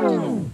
Woo!